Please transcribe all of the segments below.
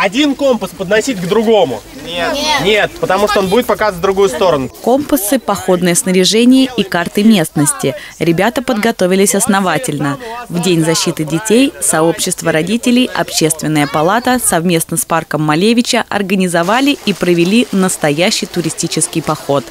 один компас подносить к другому? Нет. Нет, потому что он будет показывать в другую сторону. Компасы, походное снаряжение и карты местности. Ребята подготовились основательно. В День защиты детей сообщество родителей, общественная палата совместно с парком Малевича организовали и провели настоящий туристический поход.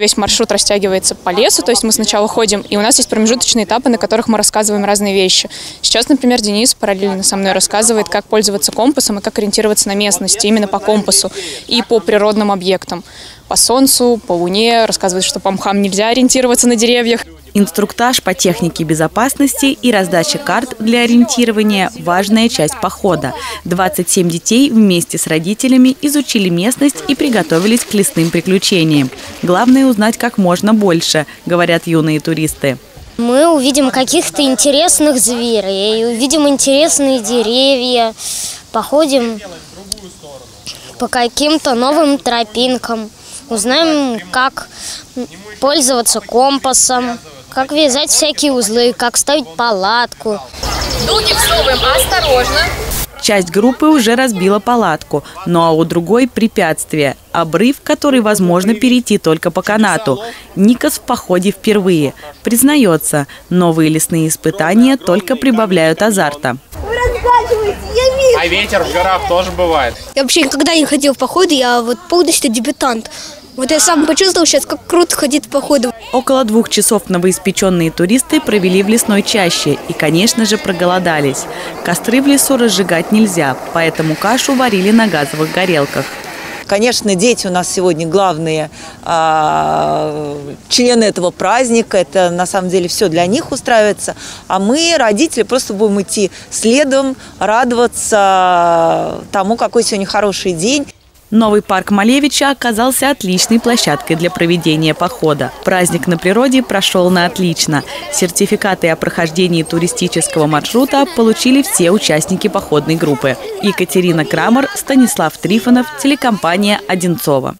Весь маршрут растягивается по лесу, то есть мы сначала ходим, и у нас есть промежуточные этапы, на которых мы рассказываем разные вещи. Сейчас, например, Денис параллельно со мной рассказывает, как пользоваться компасом и как ориентироваться на местности, именно по компасу и по природным объектам. По солнцу, по луне, рассказывает, что по мхам нельзя ориентироваться на деревьях. Инструктаж по технике безопасности и раздача карт для ориентирования – важная часть похода. 27 детей вместе с родителями изучили местность и приготовились к лесным приключениям. Главное – узнать как можно больше, говорят юные туристы. Мы увидим каких-то интересных зверей, увидим интересные деревья, походим по каким-то новым тропинкам, узнаем, как пользоваться компасом, как вязать всякие узлы, как ставить палатку. Дуги всовываем осторожно. Часть группы уже разбила палатку, ну а у другой – препятствие – обрыв, который возможно перейти только по канату. Никас в походе впервые. Признается, новые лесные испытания только прибавляют азарта. Ветер в горах тоже бывает. Я вообще никогда не ходил в походы, я вот полностью дебютант. Вот я сам почувствовал сейчас, как круто ходить в походу. Около двух часов новоиспеченные туристы провели в лесной чаще и, конечно же, проголодались. Костры в лесу разжигать нельзя, поэтому кашу варили на газовых горелках. Конечно, дети у нас сегодня главные э, члены этого праздника. Это на самом деле все для них устраивается. А мы, родители, просто будем идти следом, радоваться тому, какой сегодня хороший день. Новый парк Малевича оказался отличной площадкой для проведения похода. Праздник на природе прошел на отлично. Сертификаты о прохождении туристического маршрута получили все участники походной группы. Екатерина Крамер, Станислав Трифонов, телекомпания «Одинцова».